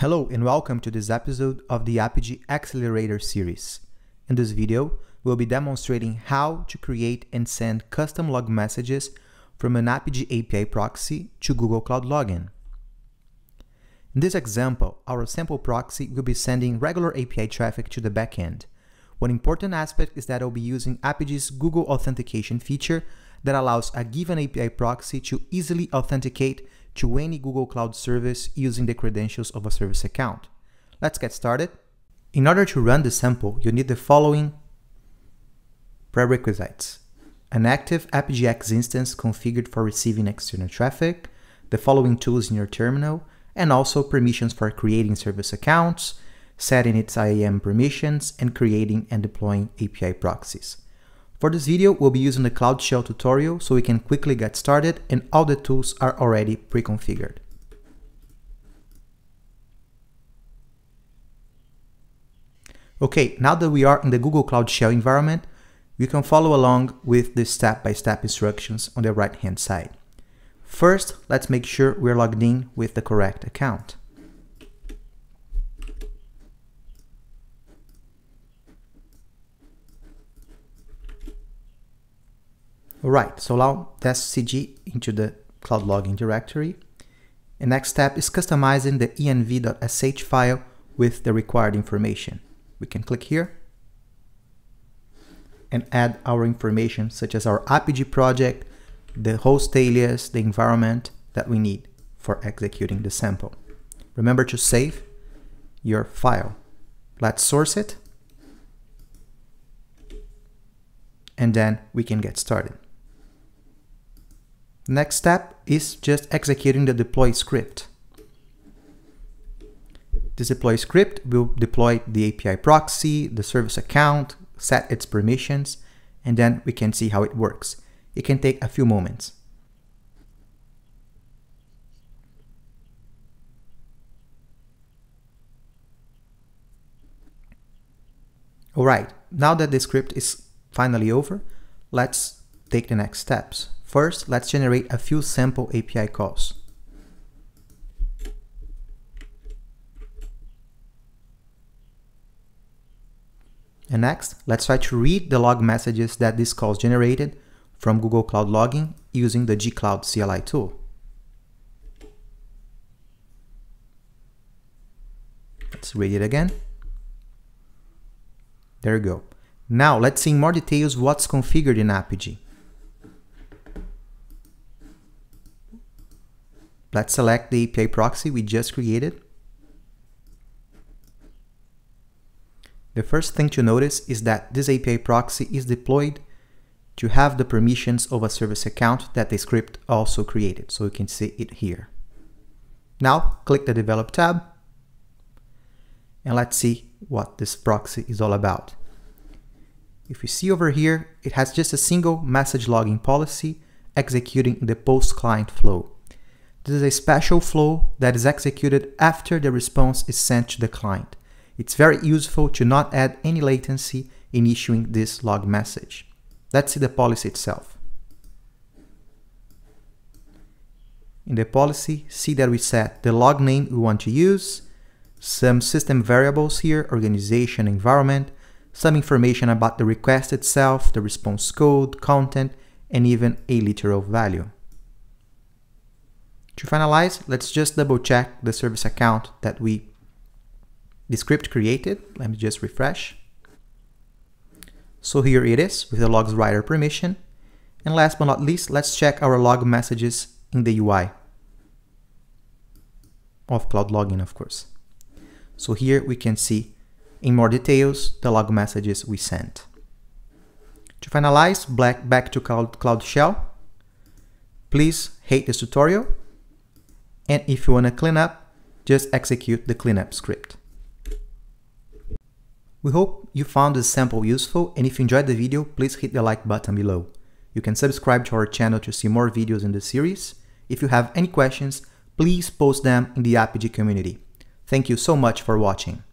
Hello and welcome to this episode of the Apigee Accelerator series. In this video, we'll be demonstrating how to create and send custom log messages from an Apigee API proxy to Google Cloud Logging. In this example, our sample proxy will be sending regular API traffic to the backend. One important aspect is that I'll be using Apigee's Google Authentication feature that allows a given API proxy to easily authenticate to any Google Cloud service using the credentials of a service account. Let's get started. In order to run the sample, you need the following prerequisites. An active Apigee instance configured for receiving external traffic, the following tools in your terminal, and also permissions for creating service accounts, setting its IAM permissions, and creating and deploying API proxies. For this video, we'll be using the Cloud Shell tutorial so we can quickly get started and all the tools are already pre-configured. Okay, now that we are in the Google Cloud Shell environment, you can follow along with the step-by-step -step instructions on the right-hand side. First, let's make sure we're logged in with the correct account. Alright, so now that's CG into the Cloud Logging directory. The next step is customizing the env.sh file with the required information. We can click here and add our information such as our Apigee project, the host alias, the environment that we need for executing the sample. Remember to save your file. Let's source it and then we can get started. Next step is just executing the deploy script. This deploy script will deploy the API proxy, the service account, set its permissions, and then we can see how it works. It can take a few moments. Alright, now that the script is finally over, let's take the next steps. First, let's generate a few sample API calls. And next, let's try to read the log messages that these calls generated from Google Cloud Logging using the gcloud CLI tool. Let's read it again. There you go. Now let's see in more details what's configured in Apigee. Let's select the API proxy we just created. The first thing to notice is that this API proxy is deployed to have the permissions of a service account that the script also created. So you can see it here. Now click the Develop tab and let's see what this proxy is all about. If you see over here, it has just a single message logging policy executing the post client flow. This is a special flow that is executed after the response is sent to the client. It's very useful to not add any latency in issuing this log message. Let's see the policy itself. In the policy, see that we set the log name we want to use, some system variables here, organization, environment, some information about the request itself, the response code, content, and even a literal value. To finalize, let's just double check the service account that we the script created. Let me just refresh. So here it is with the logs writer permission. And last but not least, let's check our log messages in the UI of Cloud Logging, of course. So here we can see in more details the log messages we sent. To finalize, back to Cloud, Cloud Shell. Please hate this tutorial and if you want to clean up, just execute the cleanup script. We hope you found this sample useful and if you enjoyed the video, please hit the like button below. You can subscribe to our channel to see more videos in this series. If you have any questions, please post them in the Apigee community. Thank you so much for watching.